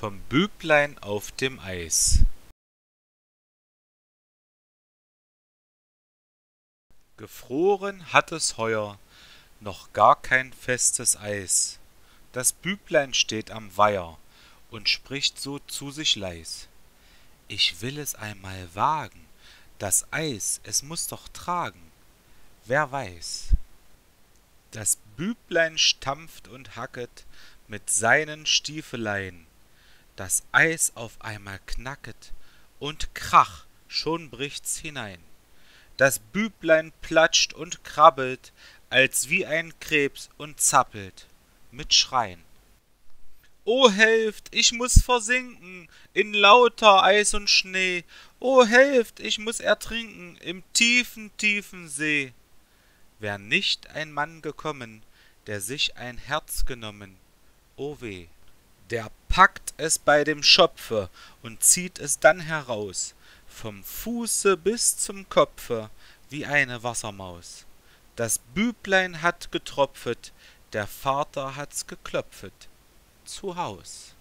vom Büblein auf dem Eis Gefroren hat es heuer, noch gar kein festes Eis. Das Büblein steht am Weiher und spricht so zu sich leis. Ich will es einmal wagen, das Eis, es muss doch tragen, wer weiß. Das Büblein stampft und hacket mit seinen Stiefelein, das Eis auf einmal knacket und krach, schon bricht's hinein. Das Büblein platscht und krabbelt, als wie ein Krebs und zappelt mit Schreien. O helft, ich muss versinken in lauter Eis und Schnee, O helft, ich muss ertrinken im tiefen, tiefen See. Wär nicht ein Mann gekommen, der sich ein Herz genommen, o weh. Der packt es bei dem Schopfe und zieht es dann heraus, vom Fuße bis zum Kopfe, wie eine Wassermaus. Das Büblein hat getropfet, der Vater hat's geklopfet, zu Haus.